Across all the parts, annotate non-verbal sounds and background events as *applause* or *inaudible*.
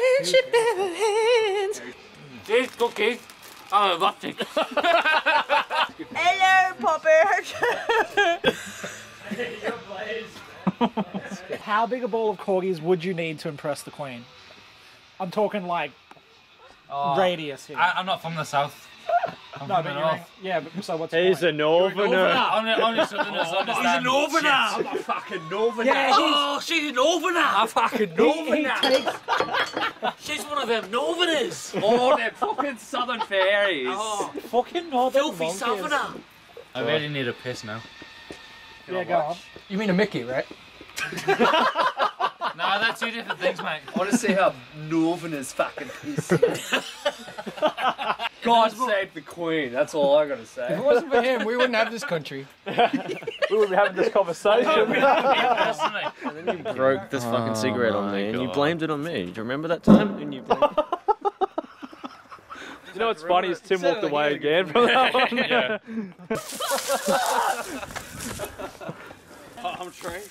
Friendship never ends. Cheers, cookie. I'm a. Hello, Popper. *laughs* How big a ball of corgis would you need to impress the Queen? I'm talking like oh, radius here. I, I'm not from the south. I'm no, but the you're in, north. yeah, but so what's He's the a northerner. Only, only southerners understand. northerner. I'm a fucking northerner. Yeah, he's, Oh, she's an northerner. fucking he, he takes, She's one of them northerners. *laughs* Oh, they're *laughs* fucking southern fairies. Oh, fucking northern filthy monkeys. southerner. I really need a piss now. Yeah, go on. You mean a Mickey, right? *laughs* No, they're two different things, mate. I want to see how northerners fucking piss. *laughs* God save the Queen. That's all I gotta say. If say. it wasn't for him, we wouldn't have this country. *laughs* We would be having this conversation. *laughs* And then you broke this fucking oh cigarette on my me, and you blamed it on me. Do you remember that time? And you blamed You know what's funny is Tim walked away again from that one. Yeah. I'm trained.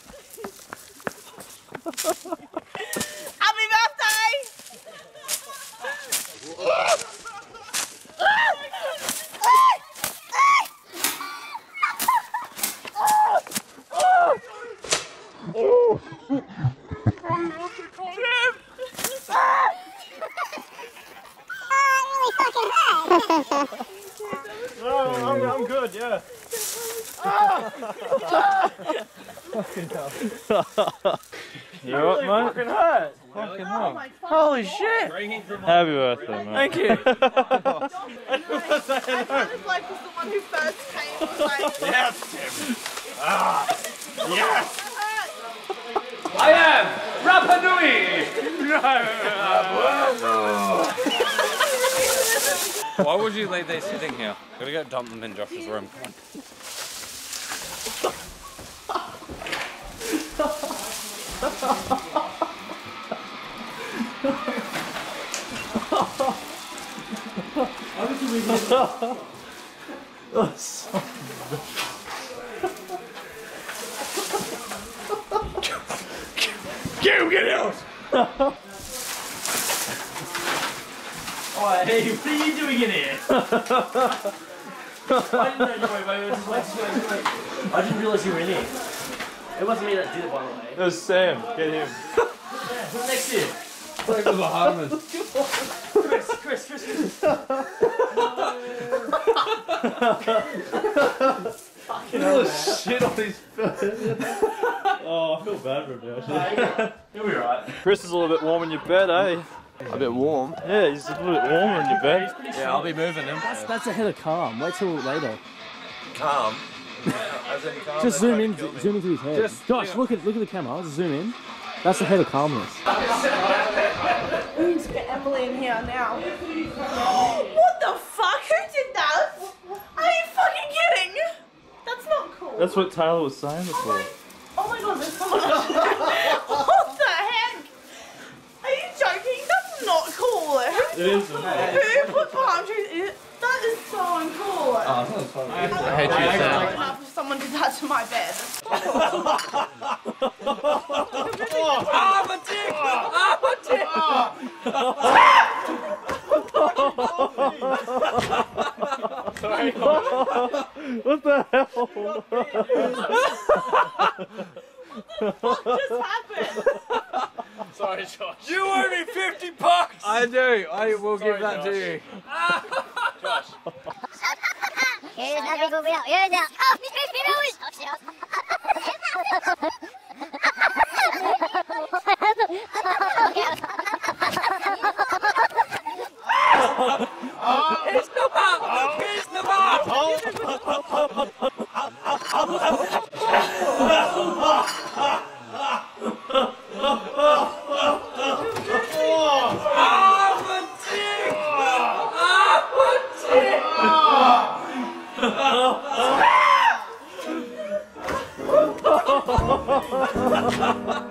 No, I'm, I'm good, yeah. you alright, mate? fucking hurt. Fucking Oh hell. my god. Holy shit! Happy birthday, mate. Thank you. I kind of like was the one who first came was like, Yes, Tim. Ah, yes! Why would you leave these sitting here? Gotta go dump them in Josh's room. Come on. Get get out. Hey, *laughs* what are you doing in here? *laughs* I didn't know you were. Wait, wait. I didn't realise you were in here. It wasn't me that did it, by the way. It was Sam. Get him. Who's next you? Like the Bahamas. Chris, Chris, Chris, Chris. Shit on his Oh, I feel bad for him now. You'll be right. Chris is a little bit warm in your bed, eh? A bit warm. Yeah, he's a little bit warmer in your bed. Yeah, I'll be moving him. That's, that's ahead of calm. Wait till later. Calm. Calm. *laughs* Just zoom in, zoom into his head. Just- Josh, look at look at the camera. Just zoom in. That's the head of calmness. We need to get Emily in here now. What the fuck? Who did that? Are you fucking kidding? That's not cool. That's what Taylor was saying before. Oh my oh god, there's someone What the heck? Are you joking? That's not cool. Who, It is. who put palm trees in? That is so uncool. I hate you, Sam. I'd love if someone did that to my bed. *laughs* Ah, ah, what the hell? What just happened? Sorry, *laughs* Josh. You owe me 50 bucks! I do. I will give that to you. Here's not people without. Here's out. *laughs* *laughs* Oh, Mr. Spiros! 어, 어.